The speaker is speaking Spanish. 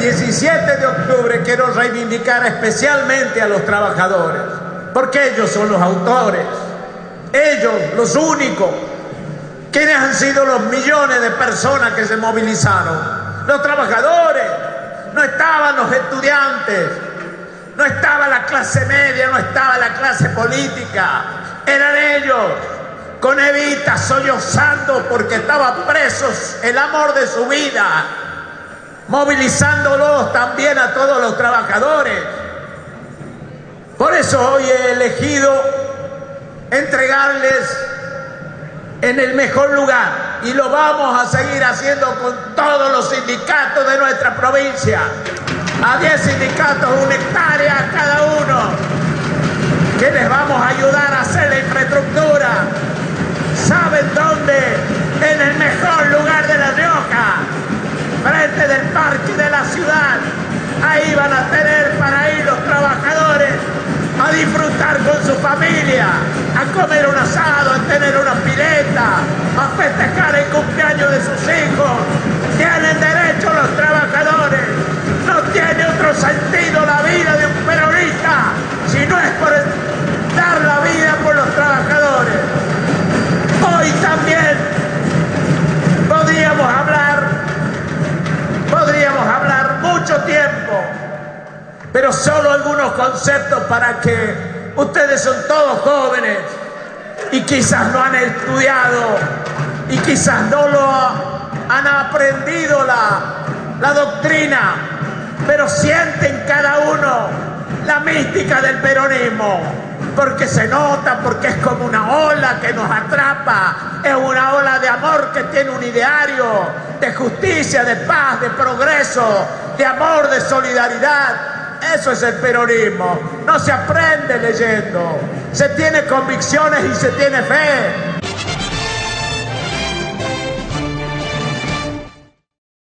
17 de octubre quiero reivindicar especialmente a los trabajadores, porque ellos son los autores, ellos los únicos, quienes han sido los millones de personas que se movilizaron, los trabajadores, no estaban los estudiantes, no estaba la clase media, no estaba la clase política, eran ellos. Con Evita sollozando porque estaban presos el amor de su vida, movilizándolos también a todos los trabajadores. Por eso hoy he elegido entregarles en el mejor lugar y lo vamos a seguir haciendo con todos los sindicatos de nuestra provincia. A 10 sindicatos, una hectárea cada uno, ciudad. Ahí van a tener pero solo algunos conceptos para que ustedes son todos jóvenes y quizás no han estudiado y quizás no lo han aprendido la, la doctrina, pero sienten cada uno la mística del peronismo porque se nota, porque es como una ola que nos atrapa, es una ola de amor que tiene un ideario de justicia, de paz, de progreso, de amor, de solidaridad. Eso es el peronismo. No se aprende leyendo, se tiene convicciones y se tiene fe.